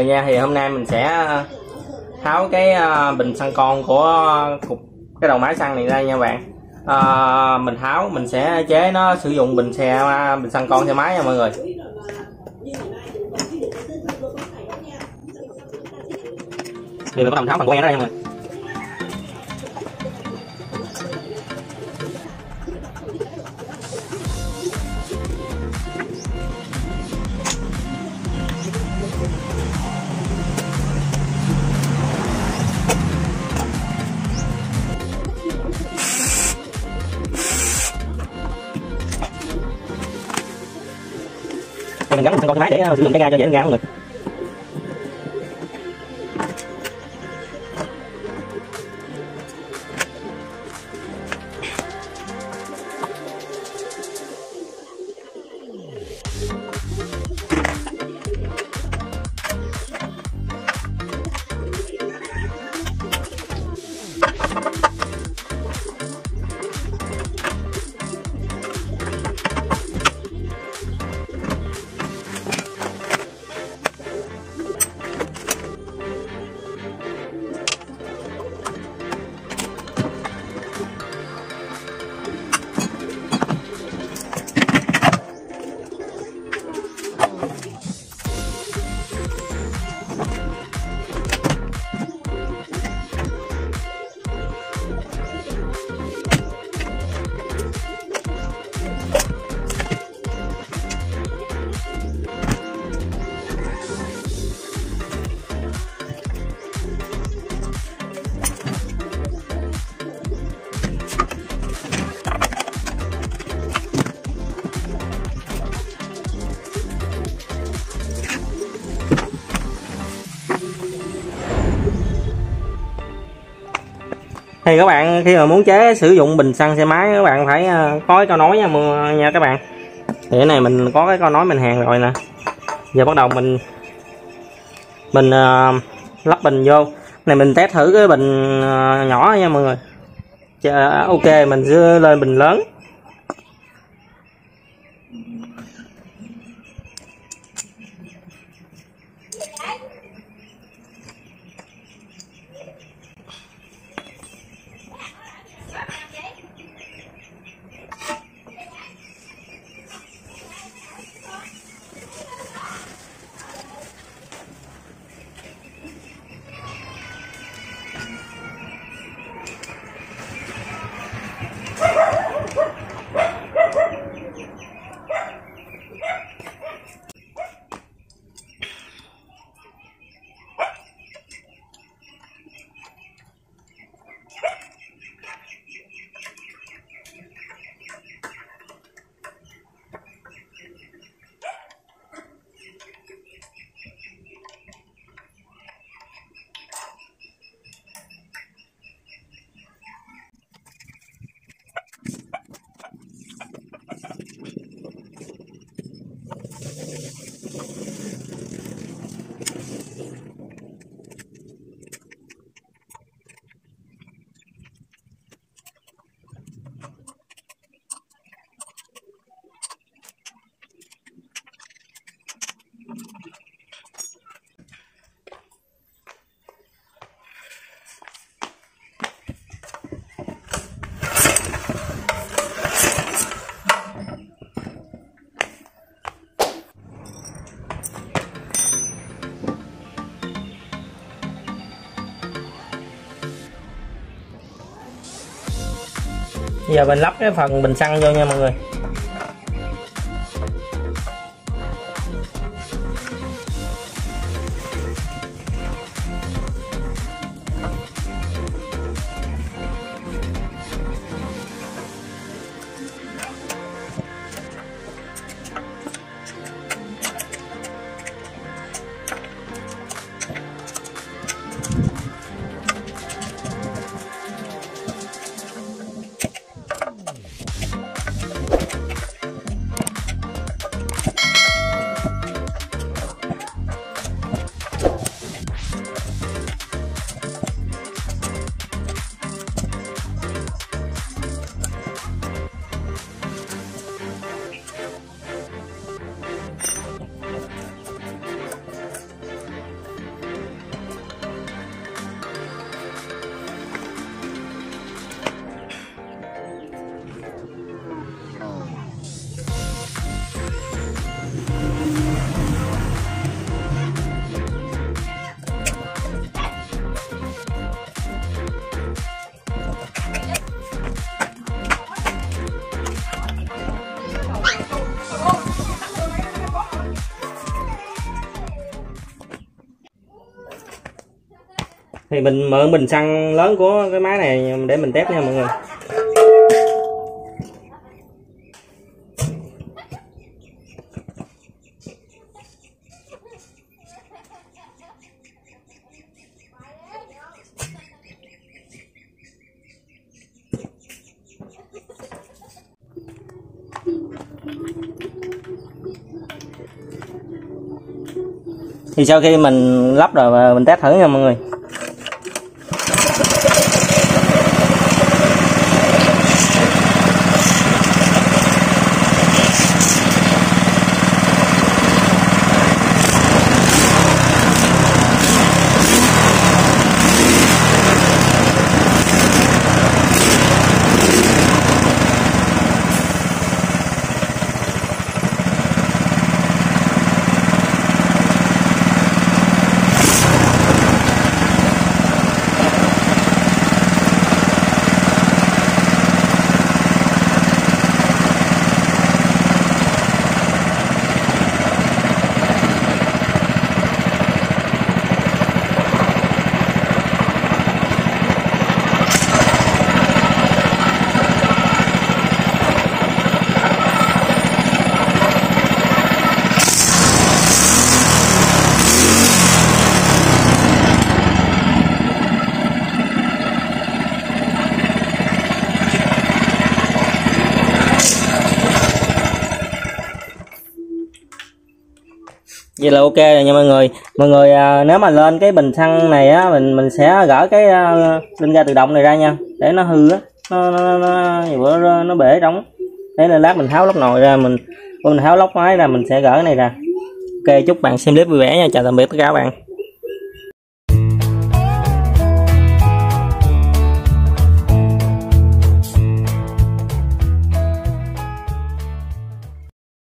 người nha thì hôm nay mình sẽ ờ, tháo cái ờ, bình xăng con của cục cái đầu máy xăng này ra nha bạn. À, mình tháo mình sẽ chế nó sử dụng bình xe bình xăng con xe máy nha mọi người. Thì mình bắt đầu tháo phần que ra nha mọi người. Mình gắn một con xe máy để ờ, sử dụng cái ga cho dễ ra mọi người thì các bạn khi mà muốn chế sử dụng bình xăng xe máy các bạn phải ờ, có cái câu nói nha nha các bạn. Thì cái này mình có cái câu nói mình hàng rồi nè. Giờ bắt đầu mình mình uh, lắp bình vô. Này mình test thử cái bình uh, nhỏ nha mọi người. Chờ, ok mình sẽ lên bình lớn. Giờ mình lắp cái phần bình xăng vô nha mọi người. Thì mình mượn bình xăng lớn của cái máy này để mình test nha mọi người. Thì sau khi mình lắp rồi, mình test thử nha mọi người. Vậy là ok rồi nha mọi người. Mọi người à, nếu mà lên cái bình xăng này á mình mình sẽ gỡ cái à, linh ga tự động này ra nha. Để nó hư á. Nó nó nó, nó, nó, nó bể đóng thế là lát mình tháo lốc nồi ra mình mình tháo lốc máy ra mình sẽ gỡ cái này ra. Ok chúc bạn xem clip vui vẻ nha. Chào tạm biệt tất cả các bạn.